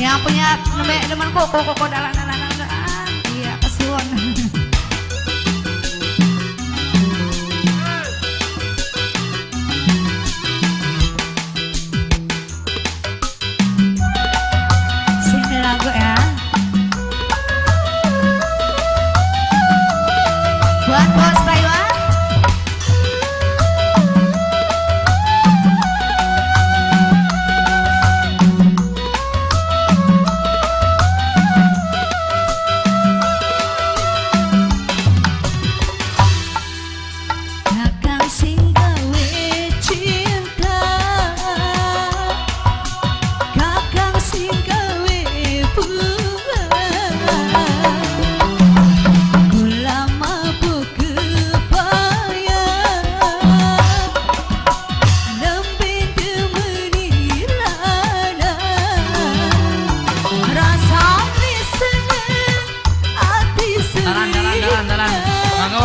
yang punya nama nama kok kok kok dalam.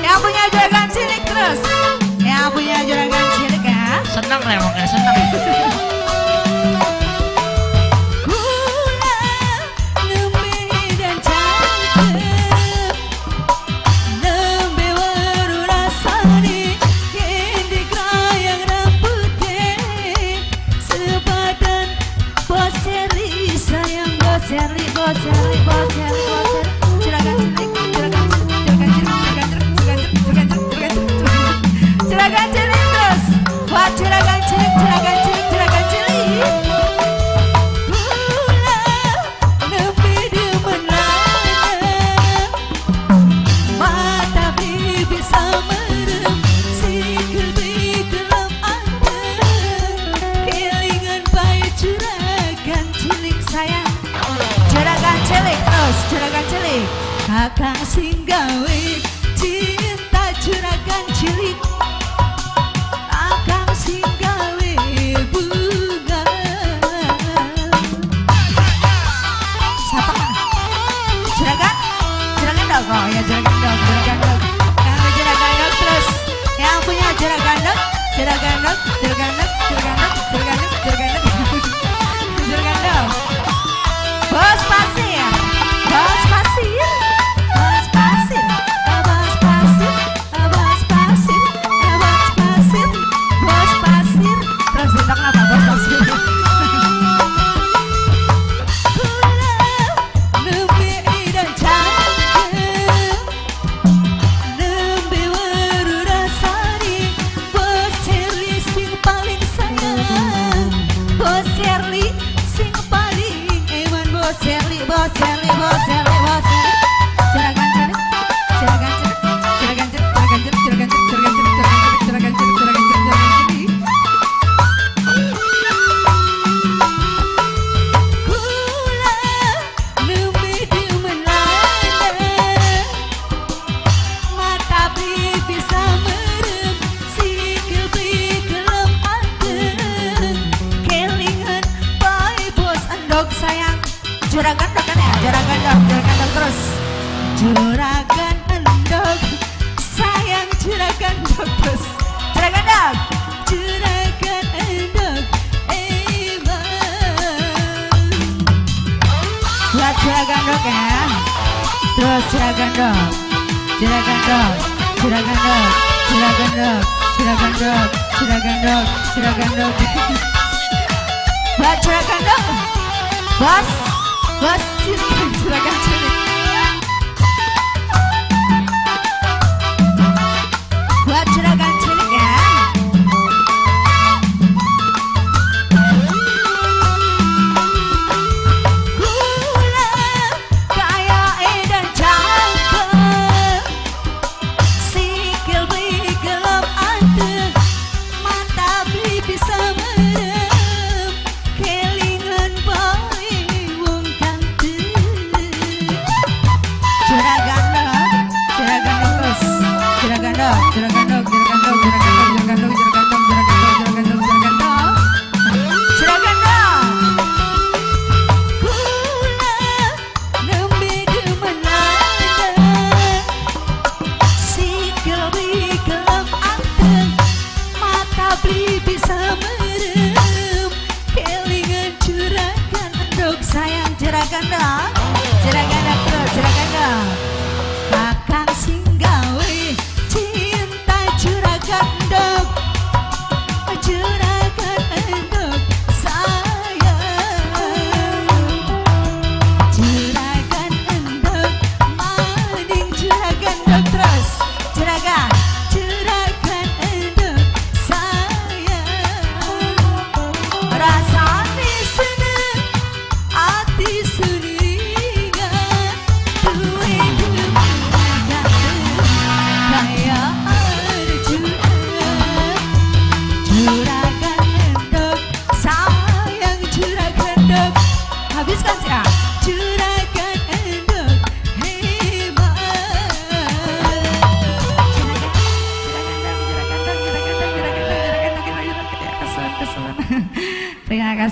Yang punya juragan cilik terus. Yang punya juragan jaga cilik kakang singgah juragan dok kan ya juragan dok juragan dok terus. Juragan dok sayang juragan dok terus. Juragan dok juragan dok emang buat juragan dok ya. Terus juragan dok juragan dok juragan dok juragan dok juragan dok juragan dok juragan dok buat juragan dok bos. Let's do it.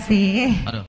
Así es. Claro.